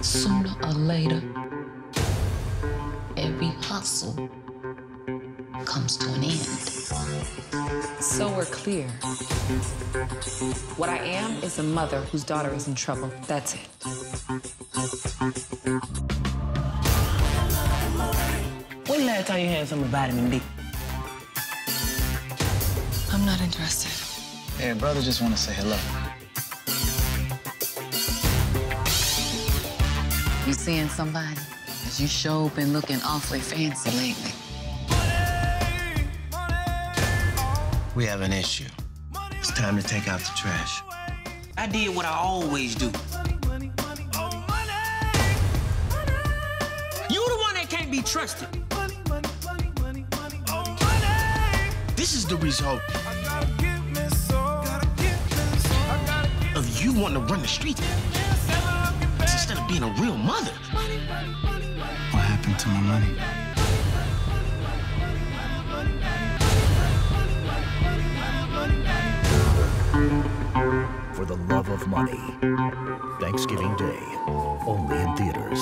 Sooner or later, every hustle comes to an end. So we're clear. What I am is a mother whose daughter is in trouble. That's it. When the last time you had some vitamin D? I'm not interested. Hey, brother just want to say hello. You seeing somebody? Cause you sure been looking awfully fancy lately. We have an issue. It's time to take out the trash. I did what I always do. You the one that can't be trusted. This is the result of you wanting to run the streets instead of being a real mother. What happened to my money? For the Love of Money. Thanksgiving Day, only in theaters.